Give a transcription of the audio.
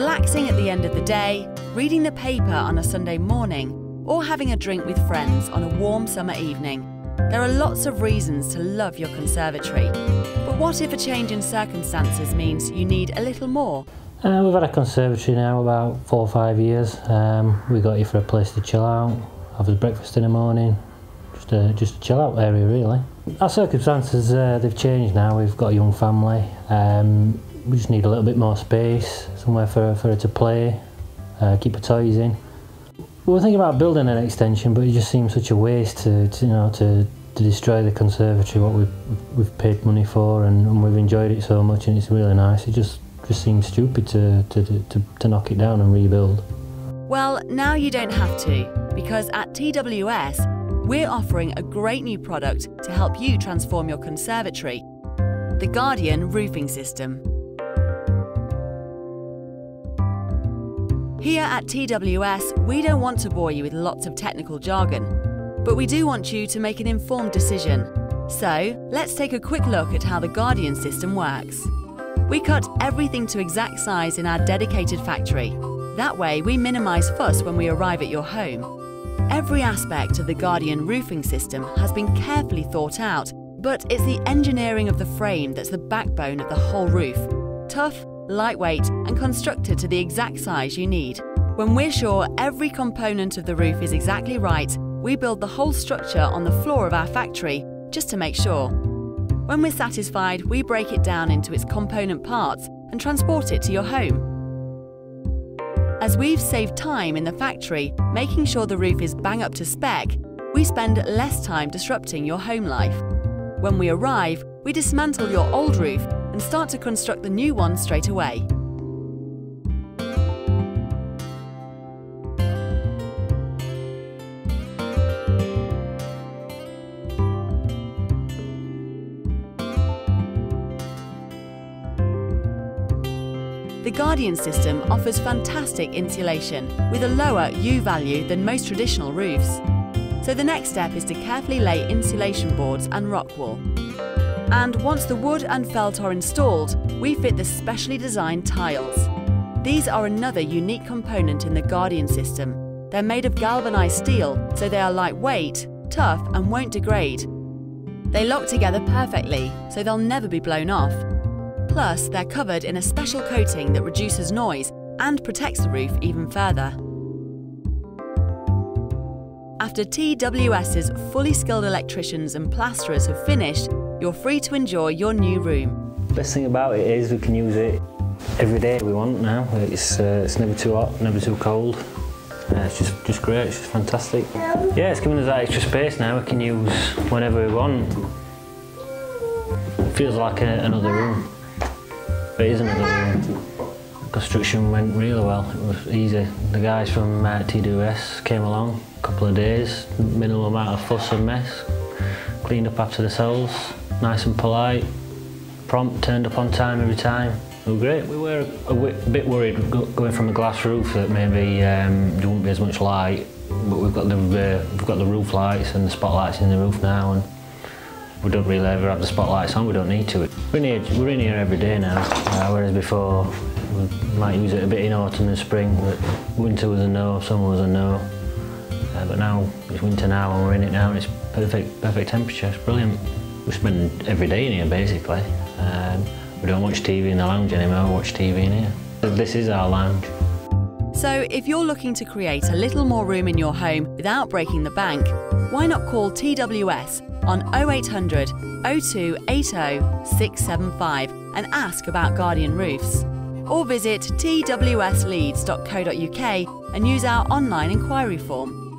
Relaxing at the end of the day, reading the paper on a Sunday morning, or having a drink with friends on a warm summer evening. There are lots of reasons to love your conservatory. But what if a change in circumstances means you need a little more? Uh, we've had a conservatory now about four or five years. Um, we got here for a place to chill out, have a breakfast in the morning, just a, just a chill out area really. Our circumstances, uh, they've changed now. We've got a young family. Um, we just need a little bit more space, somewhere for, for her to play, uh, keep her toys in. We were thinking about building an extension, but it just seems such a waste to, to you know to, to destroy the conservatory, what we've, we've paid money for, and, and we've enjoyed it so much, and it's really nice. It just just seems stupid to, to, to, to knock it down and rebuild. Well, now you don't have to, because at TWS, we're offering a great new product to help you transform your conservatory the Guardian Roofing System. Here at TWS, we don't want to bore you with lots of technical jargon, but we do want you to make an informed decision. So, let's take a quick look at how the Guardian system works. We cut everything to exact size in our dedicated factory. That way, we minimise fuss when we arrive at your home. Every aspect of the Guardian roofing system has been carefully thought out, but it's the engineering of the frame that's the backbone of the whole roof. Tough, lightweight, and constructed to the exact size you need. When we're sure every component of the roof is exactly right, we build the whole structure on the floor of our factory just to make sure. When we're satisfied, we break it down into its component parts and transport it to your home. As we've saved time in the factory, making sure the roof is bang up to spec, we spend less time disrupting your home life. When we arrive, we dismantle your old roof and start to construct the new one straight away. The Guardian system offers fantastic insulation with a lower U value than most traditional roofs. So the next step is to carefully lay insulation boards and rock wool. And once the wood and felt are installed, we fit the specially designed tiles. These are another unique component in the Guardian system. They're made of galvanised steel, so they are lightweight, tough and won't degrade. They lock together perfectly, so they'll never be blown off. Plus, they're covered in a special coating that reduces noise and protects the roof even further. After TWS's fully skilled electricians and plasterers have finished, you're free to enjoy your new room. Best thing about it is we can use it every day we want now. It's, uh, it's never too hot, never too cold. Uh, it's just, just great, it's just fantastic. Yeah, it's giving us that extra space now we can use whenever we want. It feels like a, another room. But it is another room. Construction went really well, it was easy. The guys from uh, TWS came along, a couple of days, minimal amount of fuss and mess, cleaned up after themselves, nice and polite, prompt, turned up on time every time. They were great. We were a, bit worried going from a glass roof that maybe um, there wouldn't be as much light, but we've got the uh, we've got the roof lights and the spotlights in the roof now, and we don't really ever have the spotlights on. We don't need to. We're in here, we're in here every day now, uh, whereas before we might use it a bit in autumn and spring, but winter was a no, summer was a no. Uh, but now it's winter now and we're in it now and it's perfect, perfect temperature. It's brilliant. We spend every day in here basically. Um, we don't watch TV in the lounge anymore, we watch TV in here. This is our lounge. So if you're looking to create a little more room in your home without breaking the bank, why not call TWS on 0800 0280 675 and ask about Guardian Roofs. Or visit twsleeds.co.uk and use our online inquiry form.